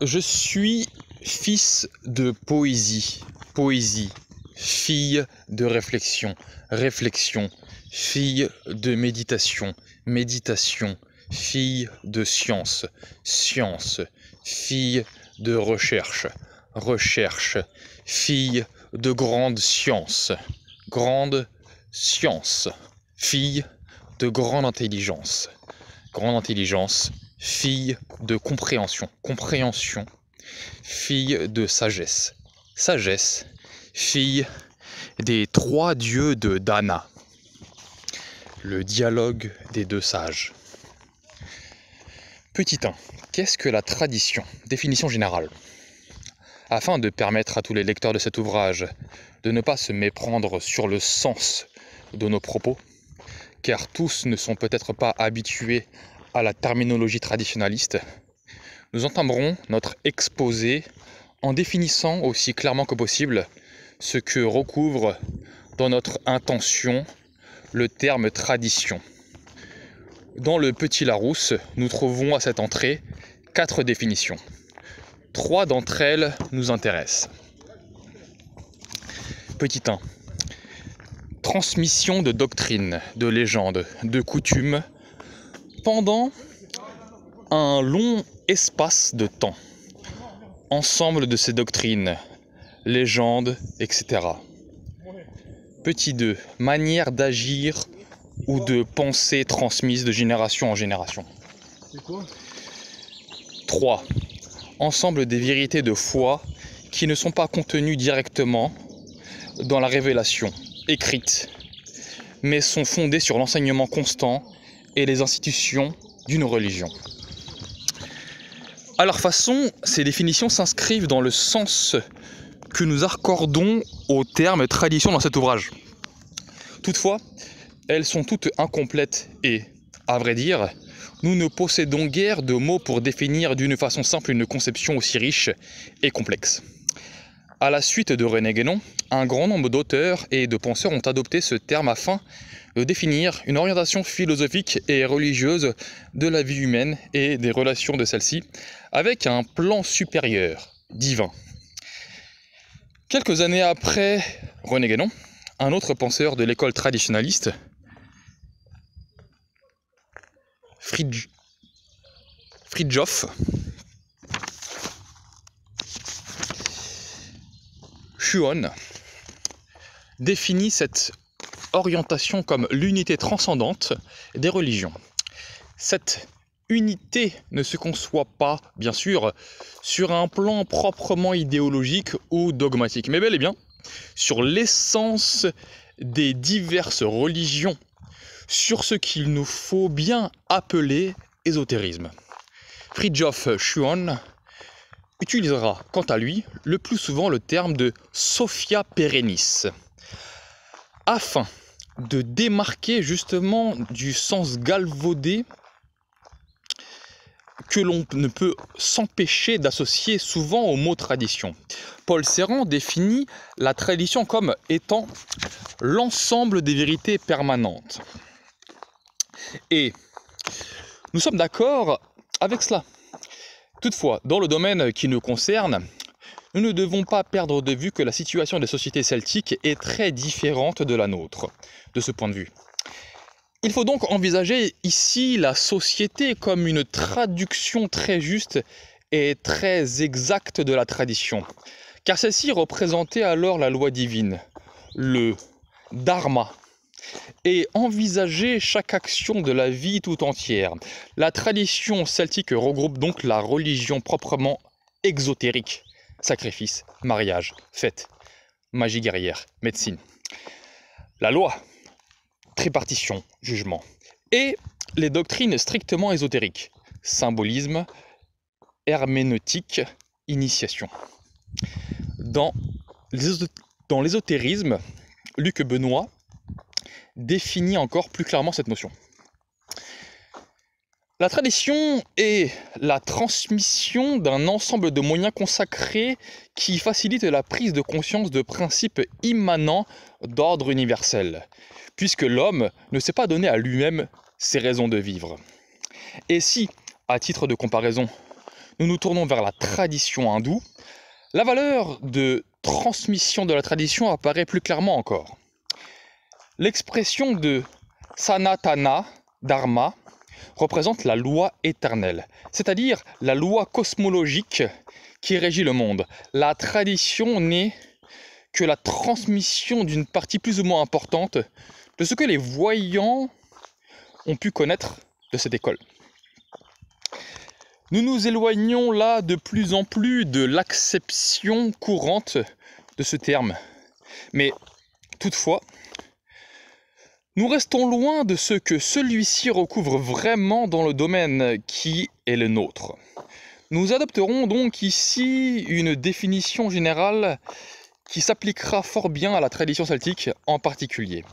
Je suis fils de poésie, poésie, fille de réflexion, réflexion, fille de méditation, méditation, fille de science, science, fille de recherche, recherche, fille de grande science, grande science, fille de grande intelligence, grande intelligence, fille de compréhension, compréhension, fille de sagesse, sagesse, fille des trois dieux de Dana, le dialogue des deux sages. Petit 1. Qu'est-ce que la tradition? Définition générale. Afin de permettre à tous les lecteurs de cet ouvrage de ne pas se méprendre sur le sens de nos propos, car tous ne sont peut-être pas habitués la terminologie traditionnaliste, nous entamerons notre exposé en définissant aussi clairement que possible ce que recouvre dans notre intention le terme tradition. Dans le Petit Larousse, nous trouvons à cette entrée quatre définitions. Trois d'entre elles nous intéressent. Petit 1. Transmission de doctrines, de légendes, de coutumes pendant un long espace de temps. Ensemble de ces doctrines, légendes, etc. Petit 2. Manière d'agir ou de penser transmise de génération en génération. 3. Ensemble des vérités de foi qui ne sont pas contenues directement dans la révélation écrite, mais sont fondées sur l'enseignement constant et les institutions d'une religion. À leur façon, ces définitions s'inscrivent dans le sens que nous accordons au terme tradition dans cet ouvrage. Toutefois, elles sont toutes incomplètes et, à vrai dire, nous ne possédons guère de mots pour définir d'une façon simple une conception aussi riche et complexe. À la suite de René Guénon, un grand nombre d'auteurs et de penseurs ont adopté ce terme afin définir une orientation philosophique et religieuse de la vie humaine et des relations de celle-ci, avec un plan supérieur, divin. Quelques années après René Guénon, un autre penseur de l'école traditionnaliste, Fridj... Fridjof, Chuon, définit cette orientation comme l'unité transcendante des religions. Cette unité ne se conçoit pas, bien sûr, sur un plan proprement idéologique ou dogmatique, mais bel et bien sur l'essence des diverses religions, sur ce qu'il nous faut bien appeler ésotérisme. Fridjof Schuon utilisera quant à lui le plus souvent le terme de Sophia Perennis, afin de démarquer justement du sens galvaudé que l'on ne peut s'empêcher d'associer souvent au mot tradition. Paul Serran définit la tradition comme étant l'ensemble des vérités permanentes. Et nous sommes d'accord avec cela. Toutefois, dans le domaine qui nous concerne, nous ne devons pas perdre de vue que la situation des sociétés celtiques est très différente de la nôtre, de ce point de vue. Il faut donc envisager ici la société comme une traduction très juste et très exacte de la tradition, car celle-ci représentait alors la loi divine, le dharma, et envisager chaque action de la vie tout entière. La tradition celtique regroupe donc la religion proprement exotérique, sacrifice, mariage, fête, magie guerrière, médecine. La loi, tripartition, jugement. Et les doctrines strictement ésotériques, symbolisme, herméneutique, initiation. Dans l'ésotérisme, Luc Benoît définit encore plus clairement cette notion. La tradition est la transmission d'un ensemble de moyens consacrés qui facilitent la prise de conscience de principes immanents d'ordre universel, puisque l'homme ne s'est pas donné à lui-même ses raisons de vivre. Et si, à titre de comparaison, nous nous tournons vers la tradition hindoue, la valeur de transmission de la tradition apparaît plus clairement encore. L'expression de Sanatana Dharma représente la loi éternelle, c'est-à-dire la loi cosmologique qui régit le monde. La tradition n'est que la transmission d'une partie plus ou moins importante de ce que les voyants ont pu connaître de cette école. Nous nous éloignons là de plus en plus de l'acception courante de ce terme. Mais toutefois, nous restons loin de ce que celui-ci recouvre vraiment dans le domaine qui est le nôtre. Nous adopterons donc ici une définition générale qui s'appliquera fort bien à la tradition celtique en particulier.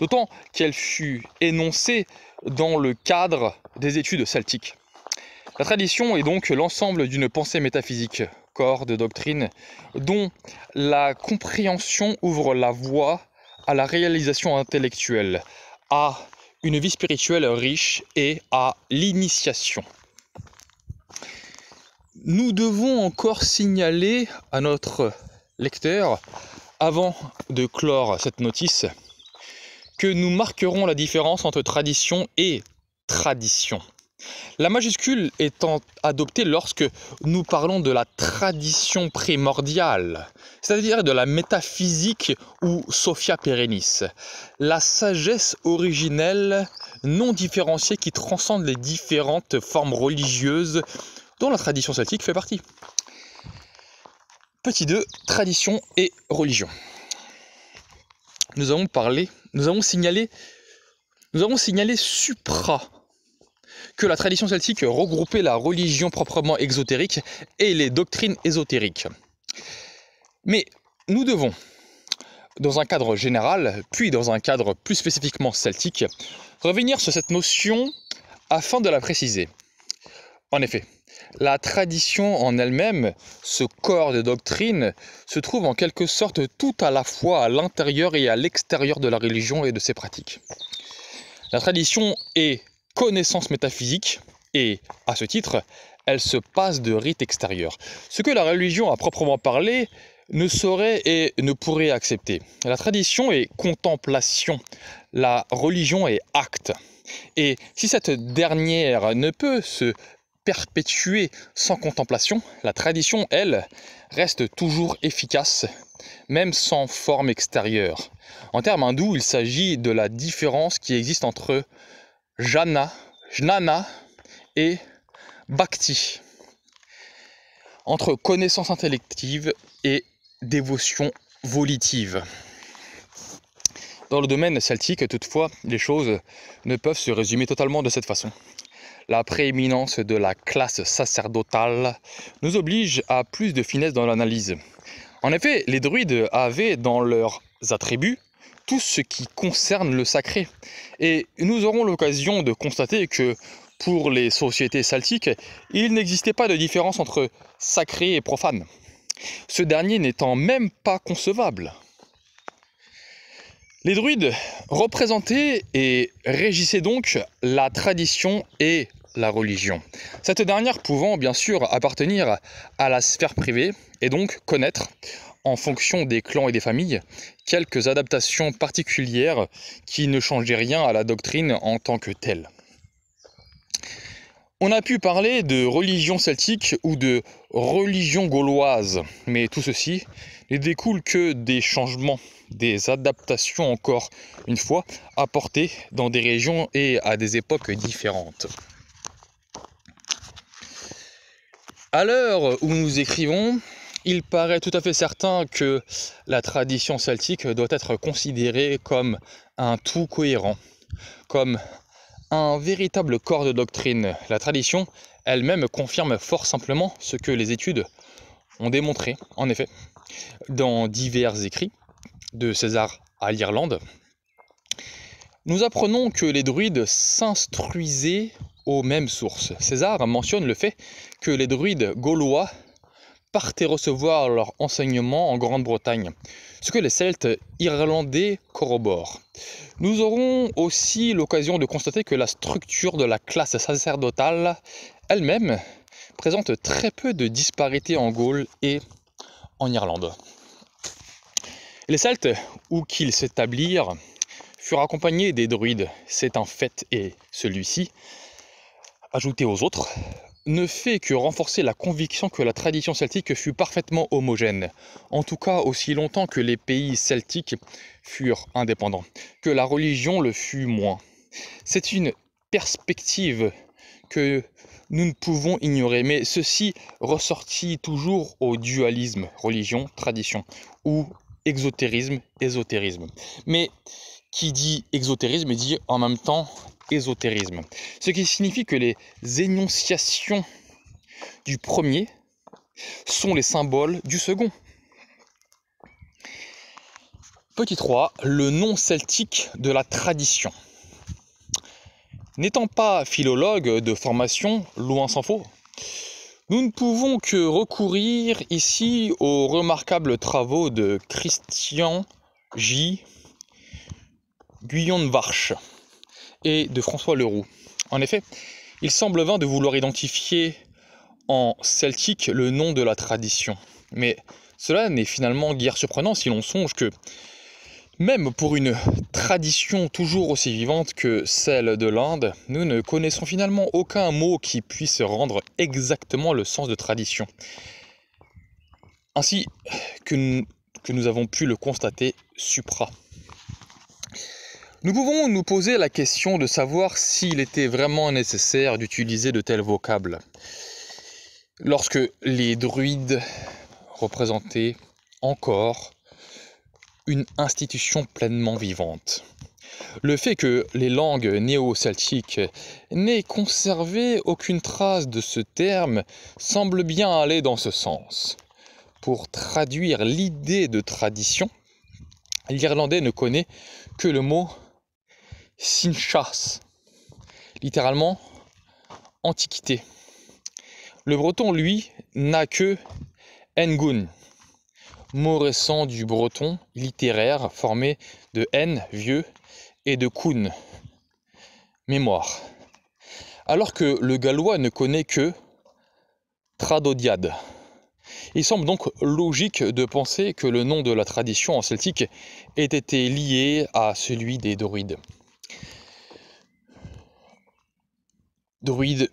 D'autant qu'elle fut énoncée dans le cadre des études celtiques. La tradition est donc l'ensemble d'une pensée métaphysique, corps de doctrine, dont la compréhension ouvre la voie à la réalisation intellectuelle, à une vie spirituelle riche et à l'initiation. Nous devons encore signaler à notre lecteur, avant de clore cette notice, que nous marquerons la différence entre tradition et tradition. La majuscule étant adoptée lorsque nous parlons de la tradition primordiale, c'est-à-dire de la métaphysique ou Sophia Perennis, la sagesse originelle non différenciée qui transcende les différentes formes religieuses dont la tradition celtique fait partie. Petit 2, tradition et religion. Nous avons parlé, nous avons signalé, nous avons signalé supra que la tradition celtique regroupait la religion proprement exotérique et les doctrines ésotériques. Mais nous devons, dans un cadre général, puis dans un cadre plus spécifiquement celtique, revenir sur cette notion afin de la préciser. En effet, la tradition en elle-même, ce corps de doctrine, se trouve en quelque sorte tout à la fois à l'intérieur et à l'extérieur de la religion et de ses pratiques. La tradition est connaissance métaphysique et, à ce titre, elle se passe de rites extérieurs. Ce que la religion à proprement parler ne saurait et ne pourrait accepter. La tradition est contemplation, la religion est acte. Et si cette dernière ne peut se perpétuer sans contemplation, la tradition, elle, reste toujours efficace, même sans forme extérieure. En termes hindous, il s'agit de la différence qui existe entre jana, jnana et bhakti. Entre connaissance intellective et dévotion volitive. Dans le domaine celtique, toutefois, les choses ne peuvent se résumer totalement de cette façon. La prééminence de la classe sacerdotale nous oblige à plus de finesse dans l'analyse. En effet, les druides avaient dans leurs attributs tout ce qui concerne le sacré. Et nous aurons l'occasion de constater que pour les sociétés celtiques, il n'existait pas de différence entre sacré et profane. Ce dernier n'étant même pas concevable. Les druides représentaient et régissaient donc la tradition et la religion. Cette dernière pouvant bien sûr appartenir à la sphère privée et donc connaître en fonction des clans et des familles, quelques adaptations particulières qui ne changeaient rien à la doctrine en tant que telle. On a pu parler de religion celtique ou de religion gauloise, mais tout ceci ne découle que des changements, des adaptations encore une fois apportées dans des régions et à des époques différentes. À l'heure où nous écrivons, il paraît tout à fait certain que la tradition celtique doit être considérée comme un tout cohérent, comme un véritable corps de doctrine. La tradition elle-même confirme fort simplement ce que les études ont démontré, en effet, dans divers écrits de César à l'Irlande. Nous apprenons que les druides s'instruisaient aux mêmes sources. César mentionne le fait que les druides gaulois partaient recevoir leur enseignement en Grande-Bretagne, ce que les Celtes irlandais corroborent. Nous aurons aussi l'occasion de constater que la structure de la classe sacerdotale elle-même présente très peu de disparités en Gaule et en Irlande. Les Celtes, où qu'ils s'établirent, furent accompagnés des druides, c'est un fait, et celui-ci, ajouté aux autres, ne fait que renforcer la conviction que la tradition celtique fut parfaitement homogène, en tout cas aussi longtemps que les pays celtiques furent indépendants, que la religion le fut moins. C'est une perspective que nous ne pouvons ignorer, mais ceci ressortit toujours au dualisme religion-tradition, ou exotérisme, ésotérisme. Mais qui dit exotérisme dit en même temps ésotérisme. Ce qui signifie que les énonciations du premier sont les symboles du second. Petit 3, le nom celtique de la tradition. N'étant pas philologue de formation, loin s'en faut, nous ne pouvons que recourir ici aux remarquables travaux de Christian J. Guyon de Varche et de François Leroux. En effet, il semble vain de vouloir identifier en celtique le nom de la tradition. Mais cela n'est finalement guère surprenant si l'on songe que, même pour une tradition toujours aussi vivante que celle de l'Inde, nous ne connaissons finalement aucun mot qui puisse rendre exactement le sens de tradition. Ainsi que nous avons pu le constater supra. Nous pouvons nous poser la question de savoir s'il était vraiment nécessaire d'utiliser de tels vocables. Lorsque les druides représentaient encore une institution pleinement vivante. Le fait que les langues néo-celtiques n'aient conservé aucune trace de ce terme semble bien aller dans ce sens. Pour traduire l'idée de tradition, l'Irlandais ne connaît que le mot Sinchas, littéralement antiquité. Le breton, lui, n'a que Ngun, mot récent du breton littéraire formé de N, vieux, et de Kun, mémoire. Alors que le gallois ne connaît que Tradodiade. Il semble donc logique de penser que le nom de la tradition en celtique ait été lié à celui des druides. Druide.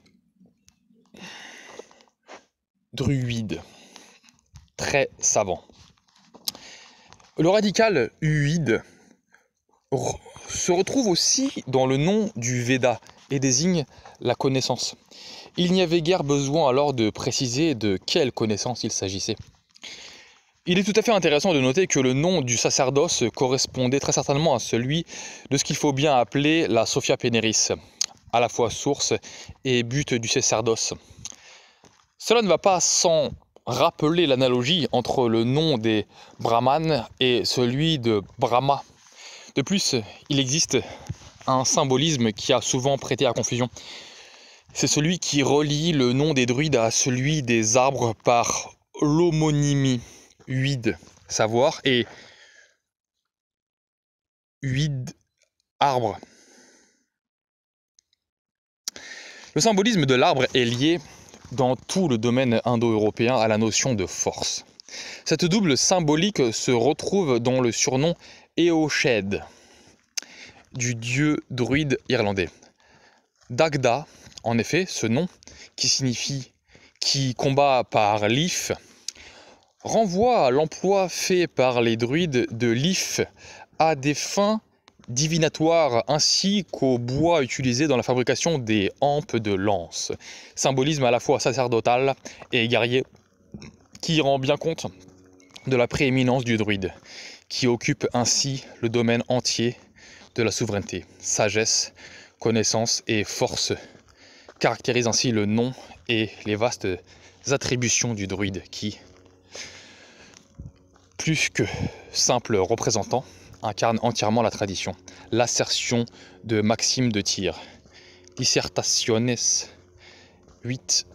Druide. Très savant. Le radical uide se retrouve aussi dans le nom du Veda et désigne la connaissance. Il n'y avait guère besoin alors de préciser de quelle connaissance il s'agissait. Il est tout à fait intéressant de noter que le nom du sacerdoce correspondait très certainement à celui de ce qu'il faut bien appeler la Sophia Peneris, à la fois source et but du sacerdoce. Cela ne va pas sans rappeler l'analogie entre le nom des brahmanes et celui de Brahma. De plus, il existe un symbolisme qui a souvent prêté à confusion. C'est celui qui relie le nom des druides à celui des arbres par l'homonymie, huide, savoir, et huide, arbre. Le symbolisme de l'arbre est lié dans tout le domaine indo-européen à la notion de force. Cette double symbolique se retrouve dans le surnom Eoshed du dieu druide irlandais. Dagda, en effet, ce nom, qui signifie qui combat par l'if, renvoie à l'emploi fait par les druides de l'if à des fins divinatoire ainsi qu'au bois utilisé dans la fabrication des hampes de lance. Symbolisme à la fois sacerdotal et guerrier qui rend bien compte de la prééminence du druide, qui occupe ainsi le domaine entier de la souveraineté. Sagesse, connaissance et force caractérisent ainsi le nom et les vastes attributions du druide qui, plus que simple représentant, incarne entièrement la tradition. L'assertion de Maxime de Tyr. Dissertationes 8,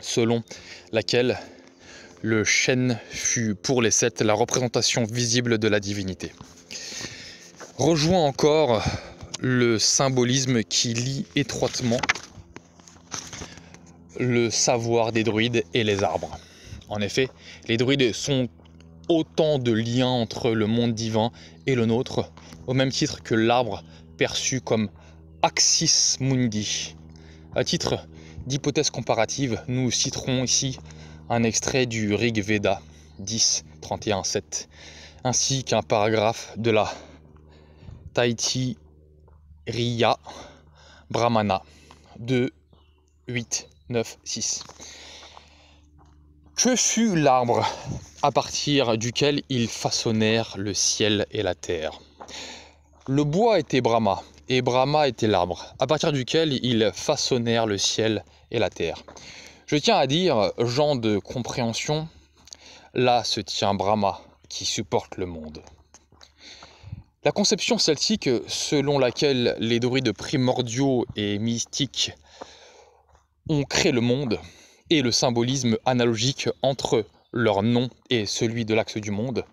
selon laquelle le chêne fut pour les sept la représentation visible de la divinité. Rejoint encore le symbolisme qui lie étroitement le savoir des druides et les arbres. En effet, les druides sont autant de liens entre le monde divin et le nôtre, au même titre que l'arbre perçu comme Axis Mundi. À titre d'hypothèse comparative, nous citerons ici un extrait du Rig Veda 10, 31, 7, ainsi qu'un paragraphe de la Taiti Riya Brahmana 2, 8, 9, 6. Que fut l'arbre à partir duquel ils façonnèrent le ciel et la terre Le bois était Brahma, et Brahma était l'arbre, à partir duquel ils façonnèrent le ciel et la terre. Je tiens à dire, genre de compréhension, là se tient Brahma qui supporte le monde. La conception celtique selon laquelle les druides primordiaux et mystiques ont créé le monde et le symbolisme analogique entre leur nom et celui de l'axe du monde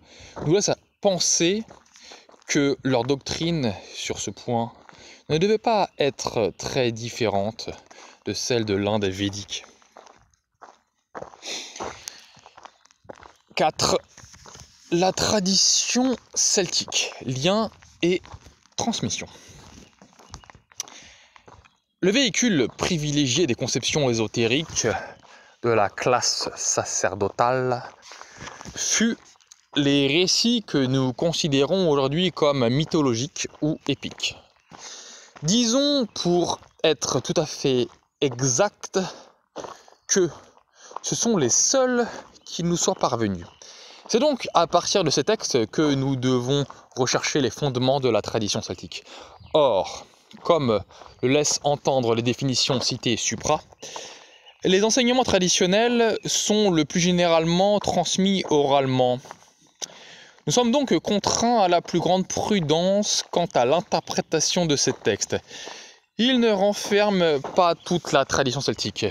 nous laisse à penser que leur doctrine sur ce point ne devait pas être très différente de celle de l'Inde védique. 4. La tradition celtique, lien et transmission. Le véhicule privilégié des conceptions ésotériques de la classe sacerdotale fut les récits que nous considérons aujourd'hui comme mythologiques ou épiques. Disons pour être tout à fait exact que ce sont les seuls qui nous soient parvenus. C'est donc à partir de ces textes que nous devons rechercher les fondements de la tradition celtique. Or, comme le laissent entendre les définitions citées supra, les enseignements traditionnels sont le plus généralement transmis oralement. Nous sommes donc contraints à la plus grande prudence quant à l'interprétation de ces textes. Ils ne renferment pas toute la tradition celtique.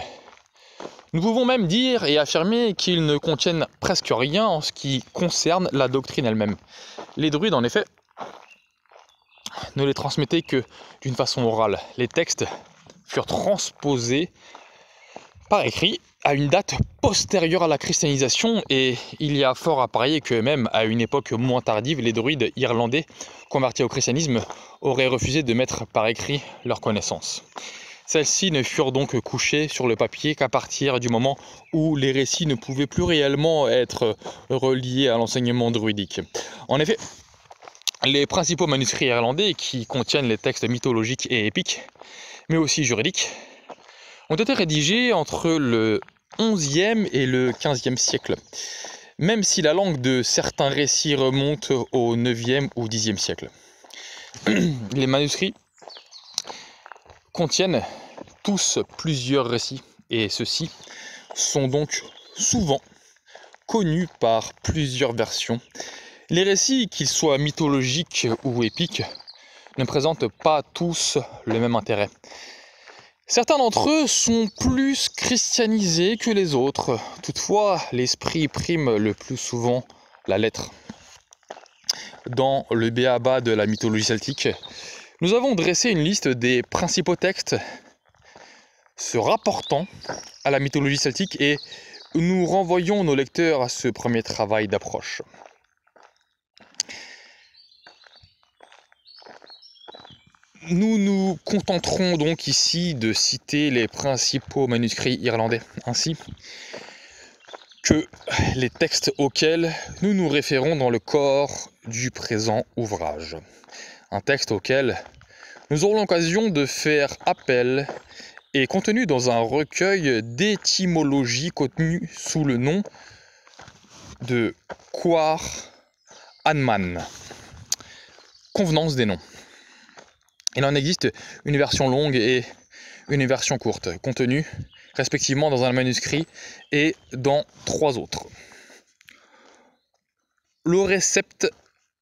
Nous pouvons même dire et affirmer qu'ils ne contiennent presque rien en ce qui concerne la doctrine elle-même. Les druides, en effet, ne les transmettaient que d'une façon orale. Les textes furent transposés par écrit à une date postérieure à la christianisation et il y a fort à parier que même à une époque moins tardive, les druides irlandais convertis au christianisme auraient refusé de mettre par écrit leurs connaissances. Celles-ci ne furent donc couchées sur le papier qu'à partir du moment où les récits ne pouvaient plus réellement être reliés à l'enseignement druidique. En effet, les principaux manuscrits irlandais qui contiennent les textes mythologiques et épiques, mais aussi juridiques, ont été rédigés entre le 11e et le 15e siècle, même si la langue de certains récits remonte au 9e ou 10e siècle. Les manuscrits contiennent tous plusieurs récits et ceux-ci sont donc souvent connus par plusieurs versions. Les récits, qu'ils soient mythologiques ou épiques, ne présentent pas tous le même intérêt. Certains d'entre eux sont plus christianisés que les autres. Toutefois, l'esprit prime le plus souvent la lettre. Dans le Béaba de la mythologie celtique, nous avons dressé une liste des principaux textes se rapportant à la mythologie celtique et nous renvoyons nos lecteurs à ce premier travail d'approche. Nous nous contenterons donc ici de citer les principaux manuscrits irlandais, ainsi que les textes auxquels nous nous référons dans le corps du présent ouvrage un texte auquel nous aurons l'occasion de faire appel et contenu dans un recueil d'étymologie contenu sous le nom de Quar Anman. Convenance des noms. Il en existe une version longue et une version courte, contenue respectivement dans un manuscrit et dans trois autres. L'Oresept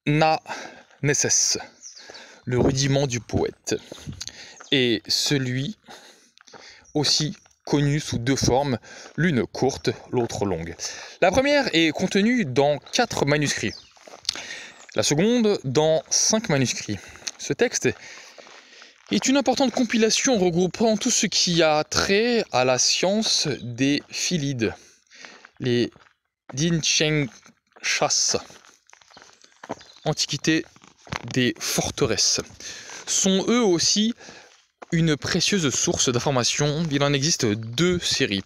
na necesse le rudiment du poète, et celui aussi connu sous deux formes, l'une courte, l'autre longue. La première est contenue dans quatre manuscrits, la seconde dans cinq manuscrits. Ce texte est une importante compilation regroupant tout ce qui a trait à la science des philides, les Dinchengshas, antiquité des forteresses, sont eux aussi une précieuse source d'informations. Il en existe deux séries,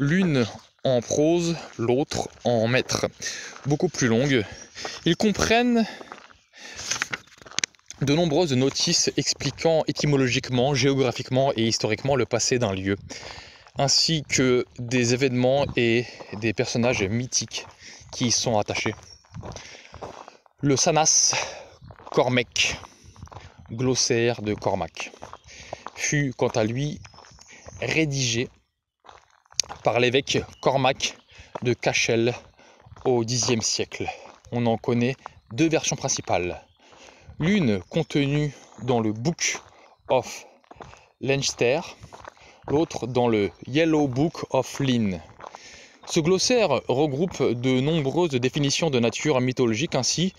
l'une en prose, l'autre en mètres, beaucoup plus longues. Ils comprennent de nombreuses notices expliquant étymologiquement, géographiquement et historiquement le passé d'un lieu, ainsi que des événements et des personnages mythiques qui y sont attachés. Le Sanas Cormec, glossaire de Cormac, fut quant à lui rédigé par l'évêque Cormac de Cachel au Xe siècle. On en connaît deux versions principales l'une contenue dans le Book of Leinster, l'autre dans le Yellow Book of Lynn. Ce glossaire regroupe de nombreuses définitions de nature mythologique ainsi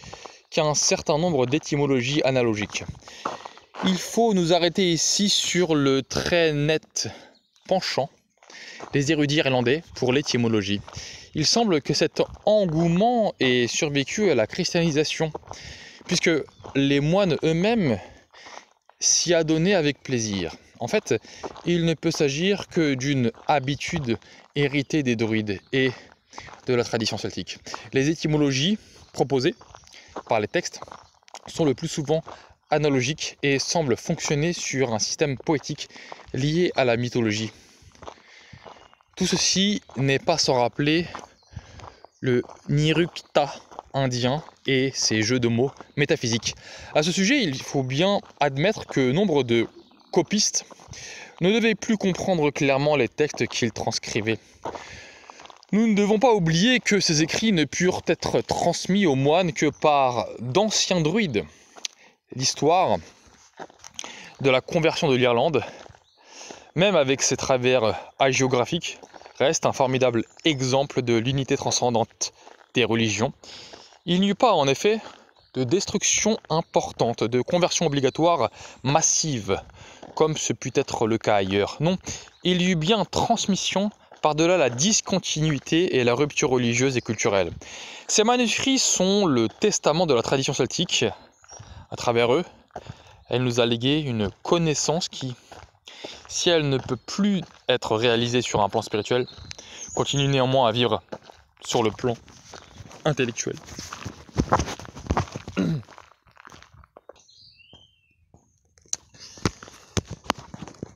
qu'un certain nombre d'étymologies analogiques. Il faut nous arrêter ici sur le très net penchant des érudits irlandais pour l'étymologie. Il semble que cet engouement ait survécu à la christianisation puisque les moines eux-mêmes s'y adonnaient avec plaisir. En fait, il ne peut s'agir que d'une habitude héritée des druides et de la tradition celtique. Les étymologies proposées par les textes sont le plus souvent analogiques et semblent fonctionner sur un système poétique lié à la mythologie. Tout ceci n'est pas sans rappeler le Nirukta indien et ses jeux de mots métaphysiques. À ce sujet, il faut bien admettre que nombre de copistes ne devaient plus comprendre clairement les textes qu'ils transcrivaient. Nous ne devons pas oublier que ces écrits ne purent être transmis aux moines que par d'anciens druides. L'histoire de la conversion de l'Irlande, même avec ses travers hagiographiques, reste un formidable exemple de l'unité transcendante des religions il n'y eut pas en effet de destruction importante, de conversion obligatoire massive, comme ce put être le cas ailleurs. Non, il y eut bien transmission par-delà la discontinuité et la rupture religieuse et culturelle. Ces manuscrits sont le testament de la tradition celtique. À travers eux, elle nous a légué une connaissance qui, si elle ne peut plus être réalisée sur un plan spirituel, continue néanmoins à vivre sur le plan intellectuel.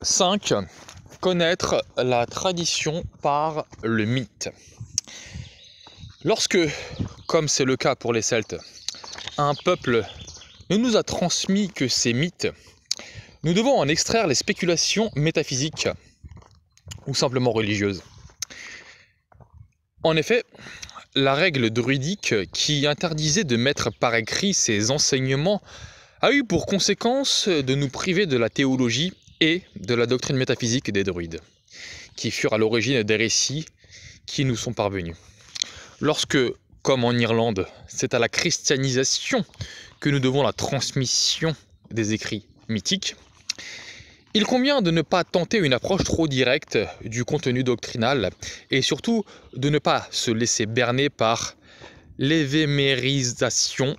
5. Connaître la tradition par le mythe. Lorsque, comme c'est le cas pour les Celtes, un peuple ne nous a transmis que ces mythes, nous devons en extraire les spéculations métaphysiques ou simplement religieuses. En effet, la règle druidique qui interdisait de mettre par écrit ces enseignements a eu pour conséquence de nous priver de la théologie et de la doctrine métaphysique des druides, qui furent à l'origine des récits qui nous sont parvenus. Lorsque, comme en Irlande, c'est à la christianisation que nous devons la transmission des écrits mythiques, il convient de ne pas tenter une approche trop directe du contenu doctrinal et surtout de ne pas se laisser berner par l'évémérisation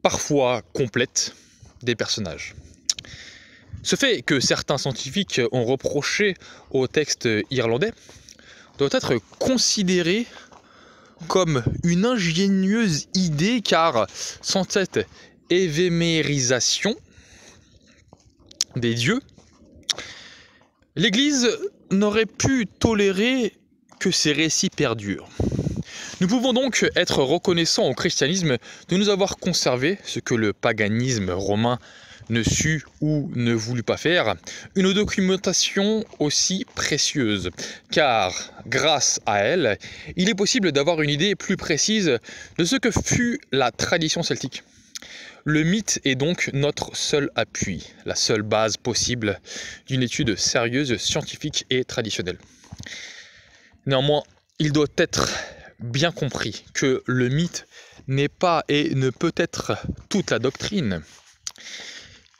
parfois complète des personnages. Ce fait que certains scientifiques ont reproché au texte irlandais doit être considéré comme une ingénieuse idée car sans cette évémérisation, des dieux, l'Église n'aurait pu tolérer que ces récits perdurent. Nous pouvons donc être reconnaissants au christianisme de nous avoir conservé ce que le paganisme romain ne sut ou ne voulut pas faire, une documentation aussi précieuse, car grâce à elle, il est possible d'avoir une idée plus précise de ce que fut la tradition celtique. Le mythe est donc notre seul appui, la seule base possible d'une étude sérieuse, scientifique et traditionnelle. Néanmoins, il doit être bien compris que le mythe n'est pas et ne peut être toute la doctrine.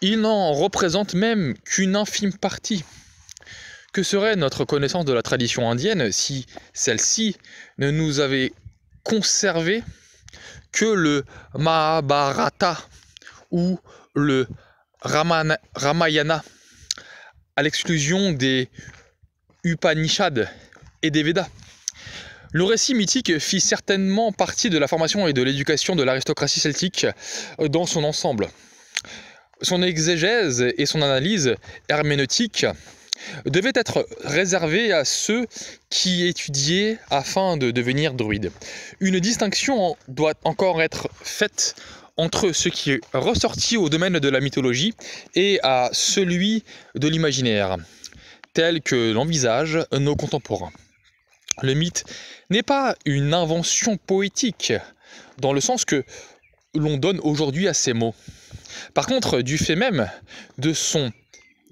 il n'en représente même qu'une infime partie. Que serait notre connaissance de la tradition indienne si celle-ci ne nous avait conservé que le Mahabharata ou le Ramayana, à l'exclusion des Upanishads et des Védas. Le récit mythique fit certainement partie de la formation et de l'éducation de l'aristocratie celtique dans son ensemble. Son exégèse et son analyse herméneutique devaient être réservées à ceux qui étudiaient afin de devenir druides. Une distinction doit encore être faite entre ce qui est ressorti au domaine de la mythologie et à celui de l'imaginaire, tel que l'envisagent nos contemporains. Le mythe n'est pas une invention poétique, dans le sens que l'on donne aujourd'hui à ces mots. Par contre, du fait même de son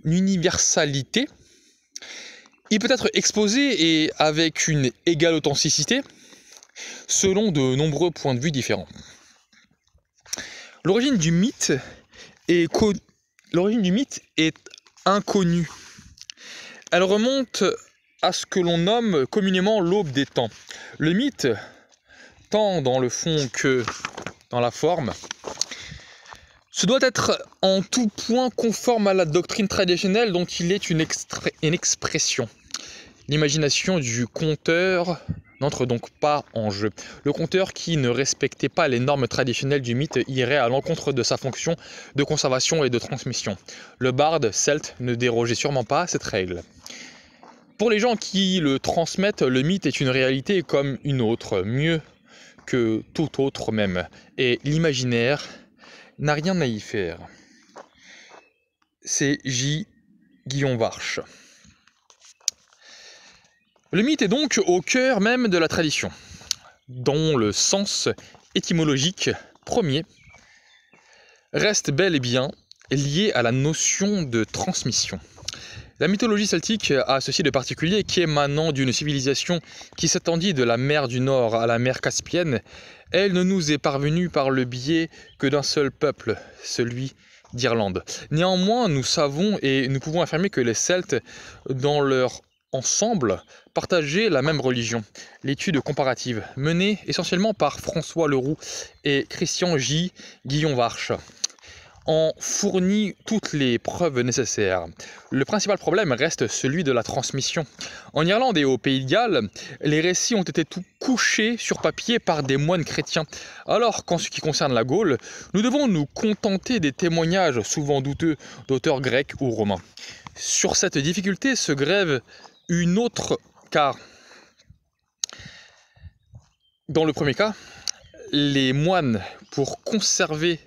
universalité, il peut être exposé et avec une égale authenticité selon de nombreux points de vue différents. L'origine du mythe est l'origine du mythe est inconnue. Elle remonte à ce que l'on nomme communément l'aube des temps. Le mythe, tant dans le fond que dans la forme, ce doit être en tout point conforme à la doctrine traditionnelle dont il est une, une expression. L'imagination du conteur n'entre donc pas en jeu. Le conteur qui ne respectait pas les normes traditionnelles du mythe irait à l'encontre de sa fonction de conservation et de transmission. Le barde celte ne dérogeait sûrement pas à cette règle. Pour les gens qui le transmettent, le mythe est une réalité comme une autre, mieux que tout autre même. Et l'imaginaire n'a rien à y faire. C'est J. Guillaume Varche. Le mythe est donc au cœur même de la tradition, dont le sens étymologique premier reste bel et bien lié à la notion de transmission. La mythologie celtique a ceci de particulier qu'émanant d'une civilisation qui s'étendit de la mer du Nord à la mer Caspienne, elle ne nous est parvenue par le biais que d'un seul peuple, celui d'Irlande. Néanmoins, nous savons et nous pouvons affirmer que les Celtes, dans leur ensemble partageaient la même religion. L'étude comparative, menée essentiellement par François Leroux et Christian J. Guillon Varche, en fournit toutes les preuves nécessaires. Le principal problème reste celui de la transmission. En Irlande et au Pays de Galles, les récits ont été tout couchés sur papier par des moines chrétiens, alors qu'en ce qui concerne la Gaule, nous devons nous contenter des témoignages souvent douteux d'auteurs grecs ou romains. Sur cette difficulté se grève une autre car dans le premier cas, les moines, pour conserver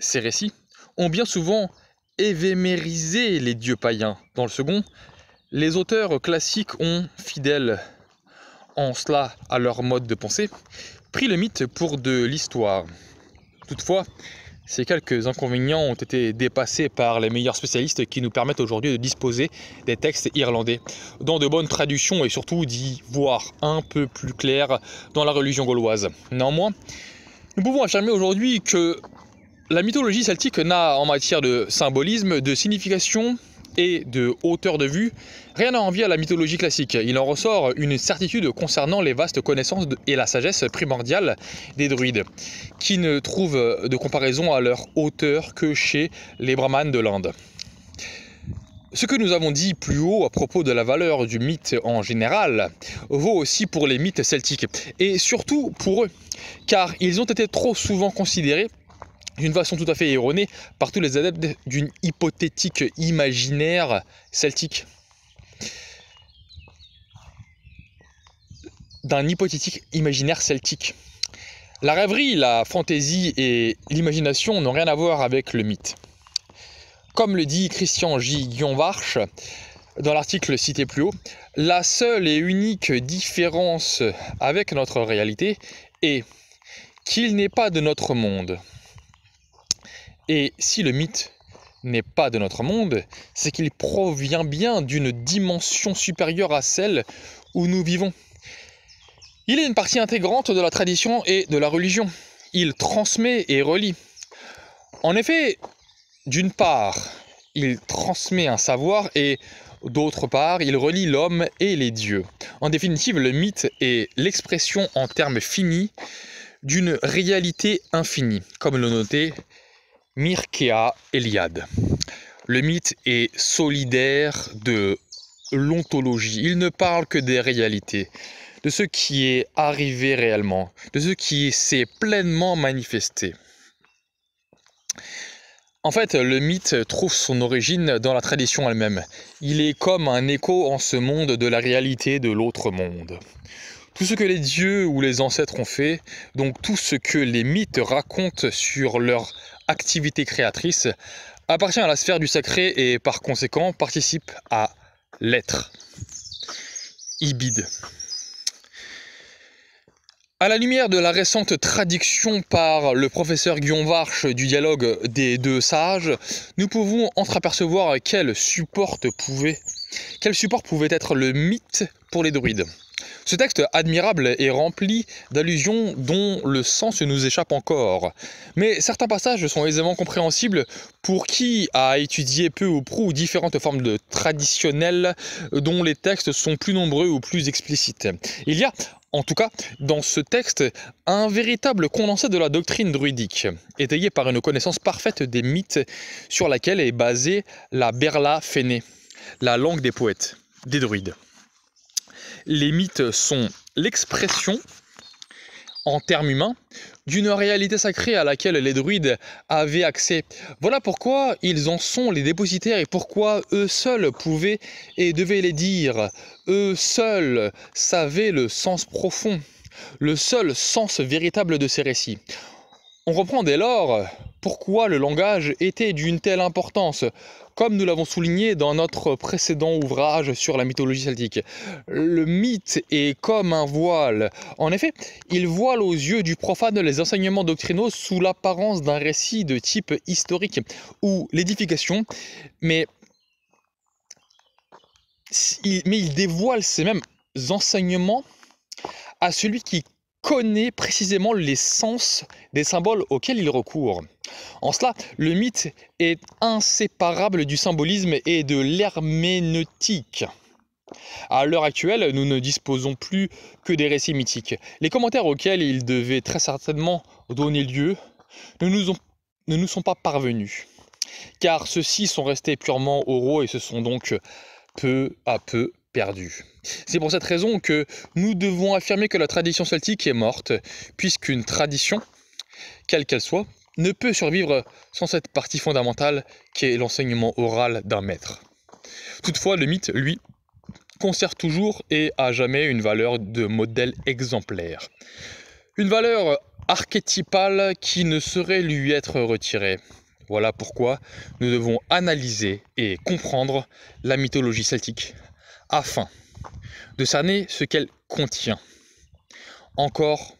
ces récits, ont bien souvent évémérisé les dieux païens. Dans le second, les auteurs classiques ont, fidèles en cela à leur mode de pensée, pris le mythe pour de l'histoire. Toutefois, ces quelques inconvénients ont été dépassés par les meilleurs spécialistes qui nous permettent aujourd'hui de disposer des textes irlandais dans de bonnes traductions et surtout d'y voir un peu plus clair dans la religion gauloise. Néanmoins, nous pouvons affirmer aujourd'hui que la mythologie celtique n'a en matière de symbolisme, de signification et de hauteur de vue, rien à envier à la mythologie classique. Il en ressort une certitude concernant les vastes connaissances et la sagesse primordiale des druides, qui ne trouvent de comparaison à leur hauteur que chez les brahmanes de l'Inde. Ce que nous avons dit plus haut à propos de la valeur du mythe en général vaut aussi pour les mythes celtiques, et surtout pour eux, car ils ont été trop souvent considérés d'une façon tout à fait erronée par tous les adeptes d'une hypothétique imaginaire celtique. D'un hypothétique imaginaire celtique. La rêverie, la fantaisie et l'imagination n'ont rien à voir avec le mythe. Comme le dit Christian J. Guionvarche dans l'article cité plus haut, la seule et unique différence avec notre réalité est qu'il n'est pas de notre monde. Et si le mythe n'est pas de notre monde, c'est qu'il provient bien d'une dimension supérieure à celle où nous vivons. Il est une partie intégrante de la tradition et de la religion. Il transmet et relie. En effet, d'une part, il transmet un savoir et d'autre part, il relie l'homme et les dieux. En définitive, le mythe est l'expression en termes finis d'une réalité infinie, comme le notait Mirkea Eliade. Le mythe est solidaire de l'ontologie. Il ne parle que des réalités, de ce qui est arrivé réellement, de ce qui s'est pleinement manifesté. En fait, le mythe trouve son origine dans la tradition elle-même. Il est comme un écho en ce monde de la réalité de l'autre monde. Tout ce que les dieux ou les ancêtres ont fait, donc tout ce que les mythes racontent sur leur activité créatrice, appartient à la sphère du sacré et par conséquent participe à l'être. Ibide. À la lumière de la récente traduction par le professeur Guillaume Varche du dialogue des deux sages, nous pouvons entreapercevoir quel support pouvait, quel support pouvait être le mythe pour les druides. Ce texte admirable est rempli d'allusions dont le sens nous échappe encore. Mais certains passages sont aisément compréhensibles pour qui a étudié peu ou prou différentes formes de traditionnelles dont les textes sont plus nombreux ou plus explicites. Il y a en tout cas, dans ce texte, un véritable condensé de la doctrine druidique, étayé par une connaissance parfaite des mythes sur laquelle est basée la Berla Féné, la langue des poètes, des druides les mythes sont l'expression, en termes humains, d'une réalité sacrée à laquelle les druides avaient accès. Voilà pourquoi ils en sont les dépositaires et pourquoi eux seuls pouvaient et devaient les dire. Eux seuls savaient le sens profond, le seul sens véritable de ces récits. On reprend dès lors pourquoi le langage était d'une telle importance, comme nous l'avons souligné dans notre précédent ouvrage sur la mythologie celtique. Le mythe est comme un voile. En effet, il voile aux yeux du profane les enseignements doctrinaux sous l'apparence d'un récit de type historique ou l'édification, mais, mais il dévoile ces mêmes enseignements à celui qui connaît précisément les sens des symboles auxquels il recourt. En cela, le mythe est inséparable du symbolisme et de l'herméneutique. À l'heure actuelle, nous ne disposons plus que des récits mythiques. Les commentaires auxquels ils devaient très certainement donner lieu ne nous, ne nous sont pas parvenus, car ceux-ci sont restés purement oraux et se sont donc peu à peu perdus. C'est pour cette raison que nous devons affirmer que la tradition celtique est morte, puisqu'une tradition, quelle qu'elle soit, ne peut survivre sans cette partie fondamentale qui est l'enseignement oral d'un maître. Toutefois, le mythe, lui, conserve toujours et à jamais une valeur de modèle exemplaire. Une valeur archétypale qui ne saurait lui être retirée. Voilà pourquoi nous devons analyser et comprendre la mythologie celtique afin de cerner ce qu'elle contient. Encore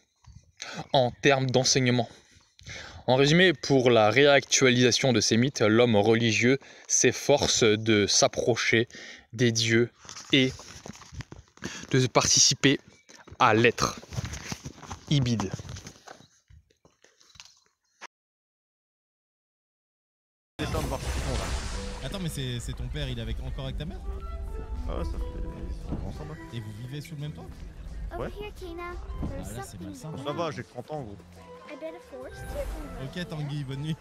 en termes d'enseignement. En résumé, pour la réactualisation de ces mythes, l'homme religieux s'efforce de s'approcher des dieux et de participer à l'être. Ibide. Attends, mais c'est ton père, il est encore avec ta mère? Ah ouais, ça fait ensemble. Et vous vivez sous le même toit? Ouais. Ah là, c'est malsain. Ça va, j'ai 30 ans, gros. Ok, Tanguy, bonne nuit.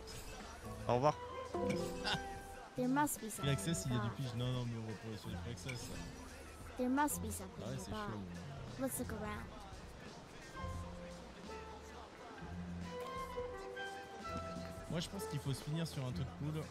Au revoir. There must be something. Access, il y a du pige. Non, non, mais on sur les Free Access. There must be something. Ah ouais, c'est about- chaud. Let's look around. Moi, je pense qu'il faut se finir sur un truc cool.